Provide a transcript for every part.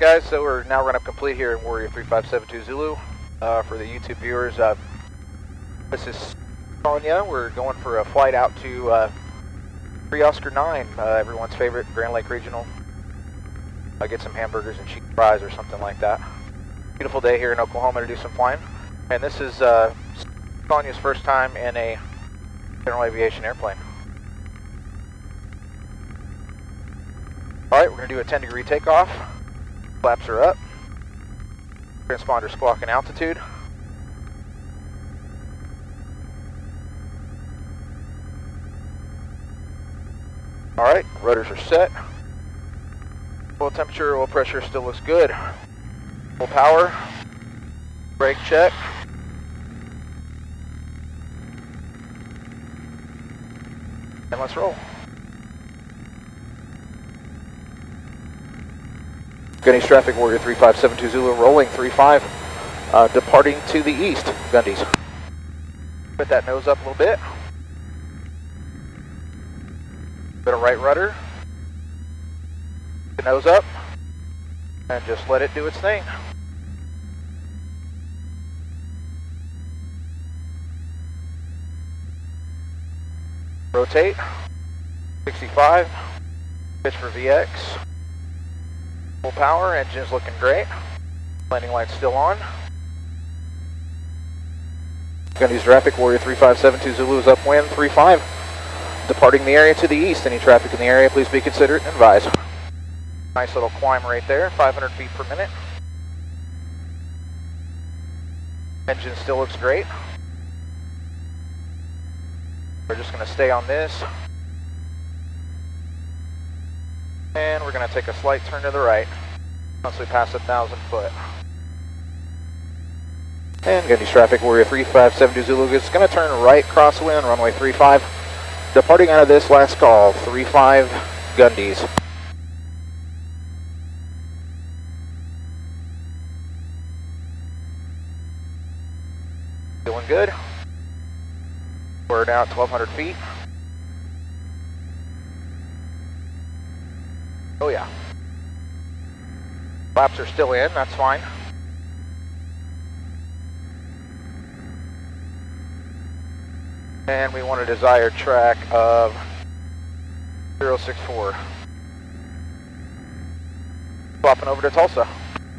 Alright guys, so we're now run up complete here in Warrior 3572 Zulu. Uh, for the YouTube viewers, uh, this is Sonya. We're going for a flight out to uh, 3 Oscar 9, uh, everyone's favorite Grand Lake Regional. Uh, get some hamburgers and cheap fries or something like that. Beautiful day here in Oklahoma to do some flying. And this is uh, Sonya's first time in a general aviation airplane. Alright, we're going to do a 10 degree takeoff. Flaps are up. Transponder squawking altitude. Alright, rotors are set. Oil temperature, oil pressure still looks good. Full power. Brake check. And let's roll. Gundy's traffic, Warrior 3572 Zulu, rolling 35, uh, departing to the east, Gundy's. Put that nose up a little bit. Bit of right rudder. The nose up. And just let it do its thing. Rotate. 65. Pitch for VX. Full power, engine's looking great. Landing lights still on. Gundy's traffic, Warrior 3572 Zulu is upwind 35. Departing the area to the east. Any traffic in the area, please be considerate and advise. Nice little climb right there, 500 feet per minute. Engine still looks great. We're just going to stay on this. And we're going to take a slight turn to the right once we pass a thousand foot. And Gundy's traffic, Warrior 3572 Zulu is going to turn right crosswind, runway 35. Departing out of this last call, 35 Gundy's. Doing good. We're now at 1,200 feet. Flaps are still in, that's fine. And we want a desired track of 064. Swapping over to Tulsa.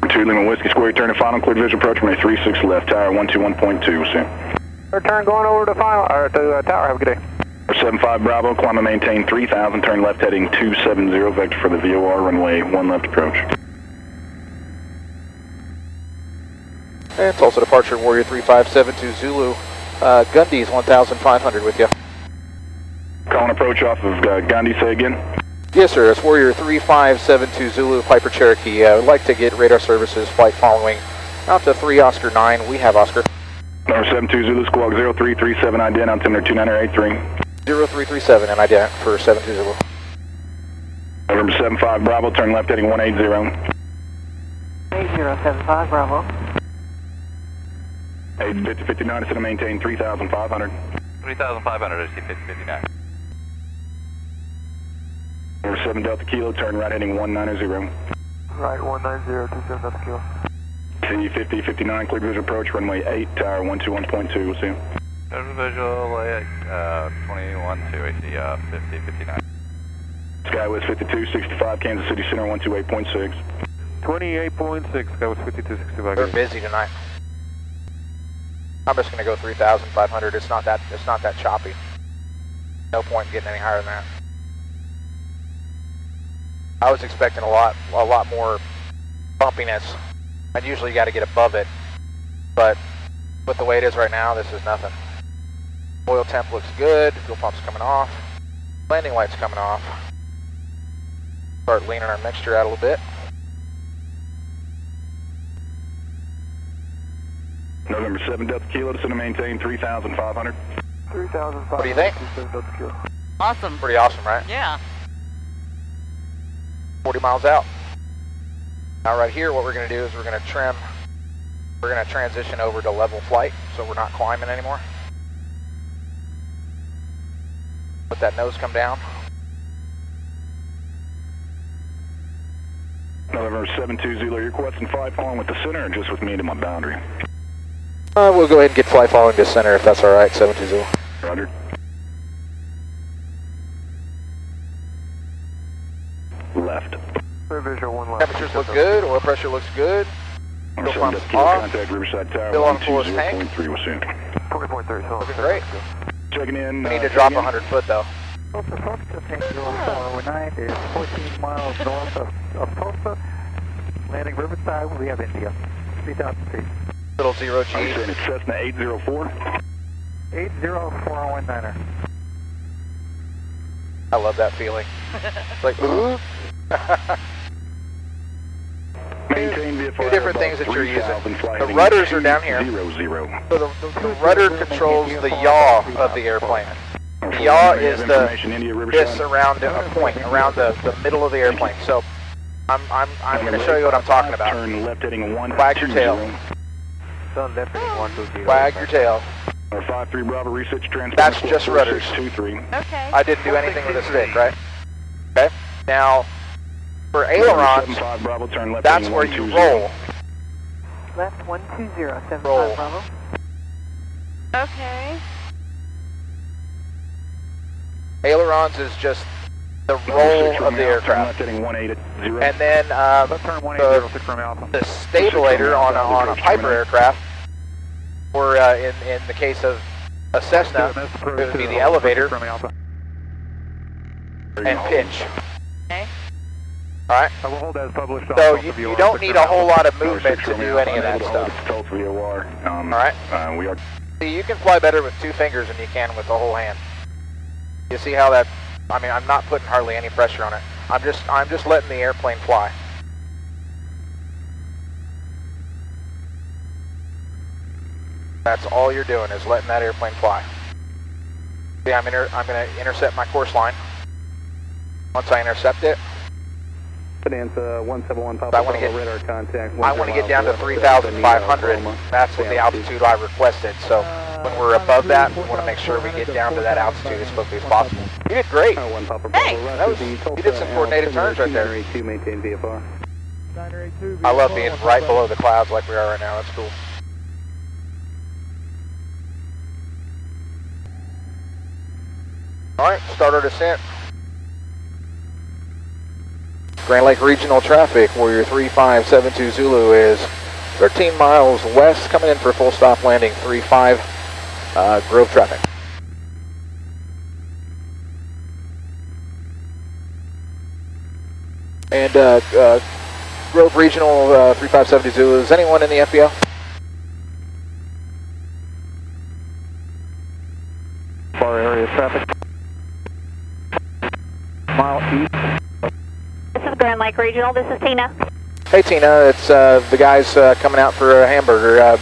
Two Lima Whiskey Square, turn to final, clear vision approach, runway 36 left, tower 121.2, we'll see. Return going over to final, or to uh, tower, have a good day. 75 Bravo, climb and maintain 3000, turn left heading 270, vector for the VOR, runway 1 left approach. And Tulsa departure, Warrior 3572 Zulu. Uh, Gundy's 1500 with you. Calling approach off of uh, Gandhi, say again. Yes, sir. It's Warrior 3572 Zulu, Piper Cherokee. Uh, would like to get radar services flight following out to 3 Oscar 9. We have Oscar. Number 72 Zulu, squawk 0337, ident, altimeter 2983. 0337 and ident for 72 Zulu. November 75 Bravo, turn left heading 180. 8075 Bravo. 85059, going to maintain 3500. 3,500 is 5059. Number 7 Delta Kilo, turn right heading 190. Right, 19027 Delta Kilo. C 5059, clear visual approach, runway 8, tower 121.2, we'll see you. There's a visual, uh, 21 to AC, uh, 5059. Skywest 5265, Kansas City Center 128.6. 28.6, that was 5265. They're busy tonight. I'm just gonna go 3,500. It's not that. It's not that choppy. No point in getting any higher than that. I was expecting a lot, a lot more bumpiness. I'd usually got to get above it, but with the way it is right now, this is nothing. Oil temp looks good. Fuel pump's coming off. Landing light's coming off. Start leaning our mixture out a little bit. November 7 Delta Kilo, descend to maintain 3500. 3500. What do you think? Delta Kilo. Awesome. Pretty awesome, right? Yeah. 40 miles out. Now right here, what we're going to do is we're going to trim, we're going to transition over to level flight, so we're not climbing anymore. Let that nose come down. November 72 Zulu, you're requesting fly following with the center or just with me to my boundary? Uh, we'll go ahead and get fly following to center if that's all right, 720. Roger. Left. Clear visual, one left. Temperatures look good, oil pressure looks good. Fuel pump's off. Contact Riverside Tower. Still on fullest tank. 120.3 was soon. 20.3, so. Looking great. Checking in. We need uh, to drop checking in. 100 foot though. Tulsa, Tulsa, Tank 0409 is 14 miles north of, of Tulsa. Landing Riverside, we have India. 3,000 feet. Little zero I'm G. saying it's Cessna 804. 80419er. I love that feeling. It's like, ooh. Maintain VFR two different things that you're using. The rudders are down here. 200. So the, the, the rudder controls the yaw of the airplane. The yaw is the information, India Riverside. this around a point, around the, the middle of the airplane. So I'm, I'm, I'm going to show you what I'm talking about. Turn left heading 1. Wag your tail. Sun left heading 120. Wag your tail. Or 53 Bravo research transport. That's just rudders. Two, three. Okay. I didn't do anything with the stick, right? Okay. Now, for ailerons, 75 Bravo, turn left that's heading where you 120. roll. Left 120, 75 Roll. Bravo. Okay. Ailerons is just the roll Romeo, of the Turn aircraft. left heading 180. And then um, the, 1806 from Alpha. the stabilator on a, on a Piper aircraft, or uh, in, in the case of a Cessna, it would be the elevator From Alpha. and pitch. Okay. Alright? I will hold as published So you, you don't need a whole lot of movement six to Romeo, do any of that unable to hold stuff. it to Tulsa VOR. Um, Alright. Uh, we are See, you can fly better with two fingers than you can with the whole hand. You see how that? I mean, I'm not putting hardly any pressure on it. I'm just, I'm just letting the airplane fly. That's all you're doing is letting that airplane fly. See, I'm, inter I'm going to intercept my course line. Once I intercept it, Bonanza 171 Papa I wanna Bravo, get- radar contact. I want to get down to 3,500. That's what the altitude I requested. So when we're above that, we want to make sure we get down to that altitude as quickly as possible. You did great. Hey! That was- you did some coordinated turns right there. 282, maintain VFR. I love being right below the clouds like we are right now. That's cool. All right, start our descent. Grand Lake Regional traffic, Warrior 3572 Zulu is 13 miles west, coming in for full stop landing 35 uh, Grove traffic. And uh, uh, Grove Regional uh, 3570 Zulu, is anyone in the FBO? Far area traffic. Mile east. This is Grand Lake Regional. This is Tina. Hey Tina, it's uh, the guys uh, coming out for a hamburger.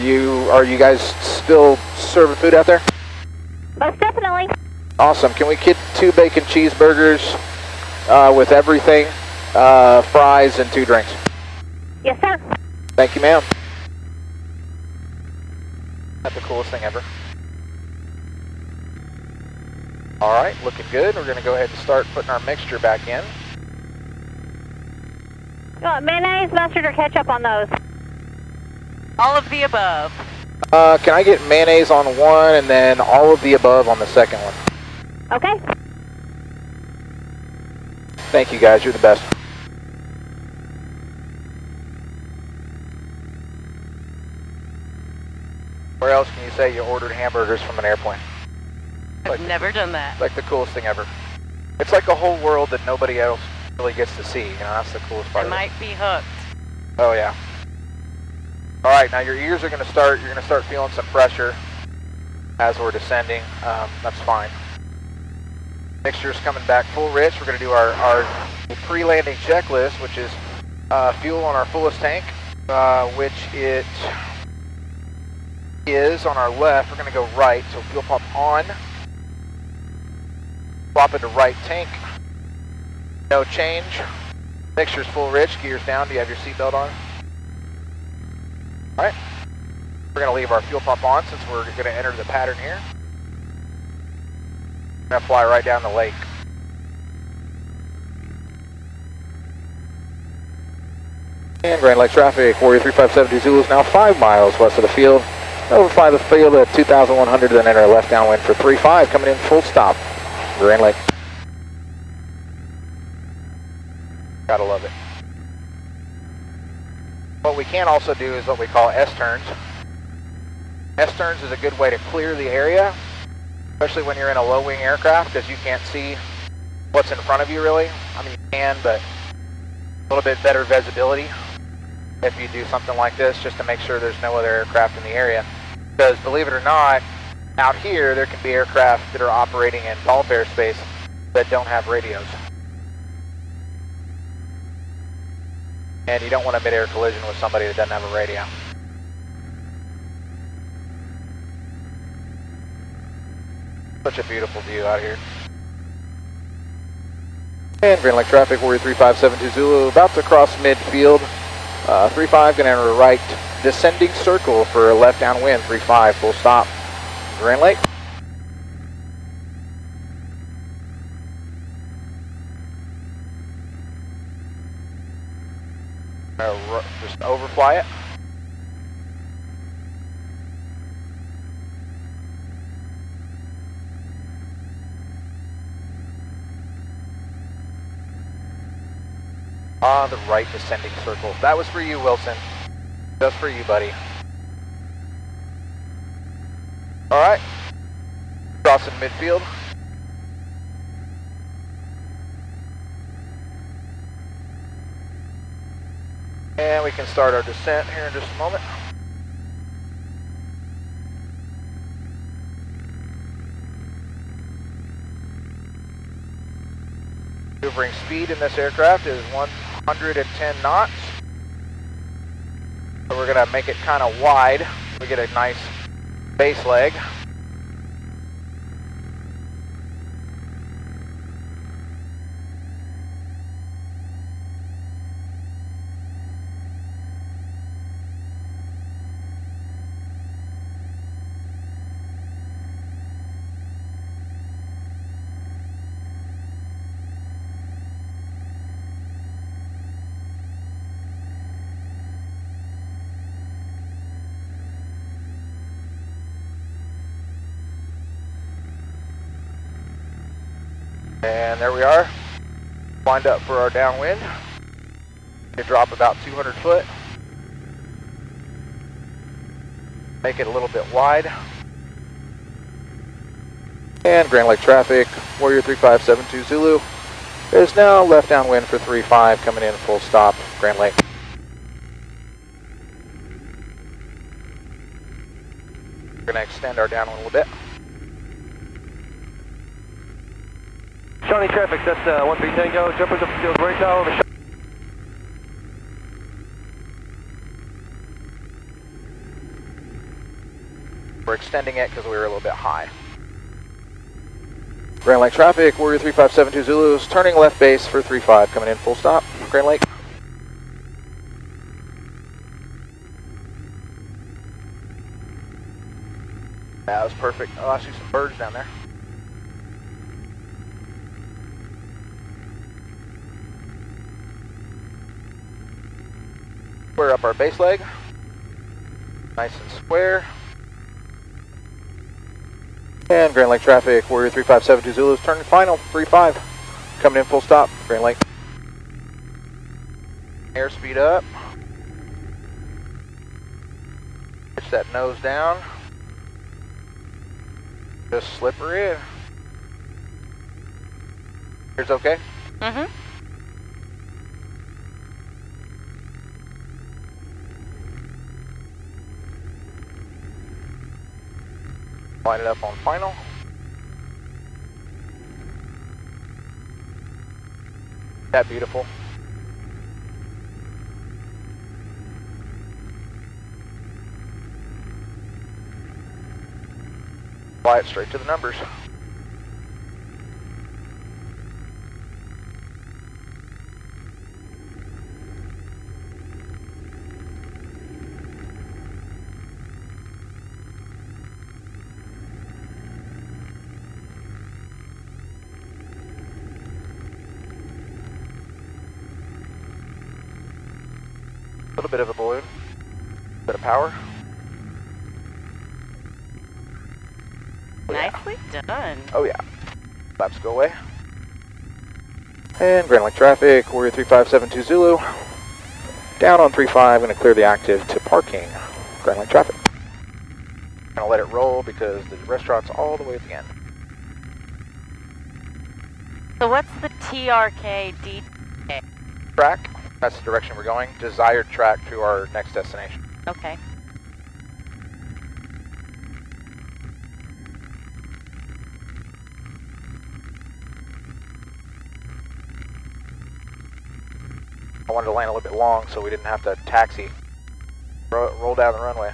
You are you guys still serving food out there? Most definitely. Awesome. Can we get two bacon cheeseburgers uh, with everything, uh, fries, and two drinks? Yes, sir. Thank you, ma'am. That's the coolest thing ever. All right, looking good. We're going to go ahead and start putting our mixture back in. You want mayonnaise, mustard, or ketchup on those? All of the above. Uh, can I get mayonnaise on one and then all of the above on the second one? Okay. Thank you, guys. You're the best. Where else can you say you ordered hamburgers from an airplane? I've Like- never done that. Like the coolest thing ever. It's like a whole world that nobody else really gets to see. You know, that's the coolest part I of it. might be hooked. Oh yeah. All right, now your ears are going to start. You're going to start feeling some pressure as we're descending. Um, that's fine. Mixture's coming back full rich. We're going to do our, our pre-landing checklist, which is uh, fuel on our fullest tank, uh, which it is on our left. We're going to go right, so fuel pump on. Swap into right tank. No change. Mixture's full rich. Gears down. Do you have your seatbelt on? Alright. We're going to leave our fuel pump on since we're going to enter the pattern here. We're going to fly right down the lake. And Grand Lake traffic, Warrior 3572 Zulu is now 5 miles west of the field. Overfly the field at 2,100, then enter left downwind for 3-5, coming in full stop. Grand Lake. Gotta love it. What we can also do is what we call S-turns. S-turns is a good way to clear the area, especially when you're in a low-wing aircraft, because you can't see what's in front of you really. I mean, you can, but a little bit better visibility if you do something like this, just to make sure there's no other aircraft in the area. Because believe it or not, out here there can be aircraft that are operating in Golf airspace that don't have radios. And you don't want a mid-air collision with somebody that doesn't have a radio. Such a beautiful view out here. And Grand Lake traffic, Warrior 3572 Zulu, about to cross midfield. Uh, 35 gonna enter a right descending circle for a left downwind, 35, full stop. Grand Lake. It. On ah, the right descending circle. That was for you, Wilson. Just for you, buddy. Alright. Crossing midfield. Can start our descent here in just a moment. Maneuvering speed in this aircraft is 110 knots. So we're going to make it kind of wide. We get a nice base leg. And there we are. Wind up for our downwind. It drop about 200 foot. Make it a little bit wide. And Grand Lake traffic, Warrior 3572 Zulu. There's now left downwind for 35 coming in full stop, Grand Lake. We're going to extend our downwind a little bit. Shawnee traffic, that's uh, 13 Tango, jumpers up the field right now. The We're extending it because we were a little bit high. Grand Lake traffic, Warrior 3572 Zulus, turning left base for 35, coming in full stop, Grand Lake. That was perfect. Oh, I see some birds down there. Square up our base leg. Nice and square. And Grand Lake traffic, Warrior 3572 Zulus, turning final, 3-5. Coming in full stop, Grand Lake. Airspeed up. Pitch that nose down. Just slip her in. Here's okay? Mm-hmm. Line it up on final. That beautiful. Fly it straight to the numbers. Little bit of a balloon. Bit of power. Oh, Nicely done. Oh yeah. Flaps go away. And Grand Lake traffic, Warrior 3572 Zulu. Down on 35, gonna clear the active to parking. Grand Lake traffic. Gonna let it roll because the restaurant's all the way at the end. So what's the TRKD? Track, that's the direction we're going. Desired track to our next destination. Okay. I wanted to land a little bit long so we didn't have to taxi. Ro roll down the runway.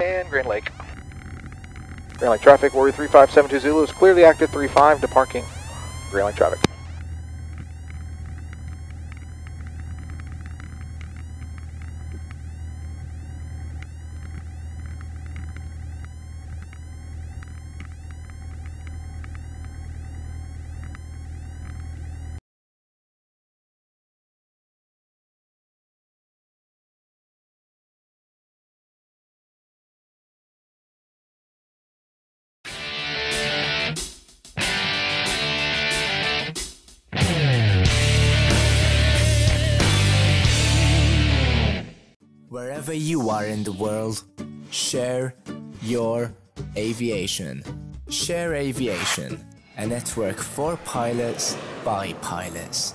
And Green Lake. Lake traffic, Warrior 3572 Zulu is clearly active 35 to parking. Lake traffic. Wherever you are in the world, share your aviation. Share Aviation, a network for pilots by pilots.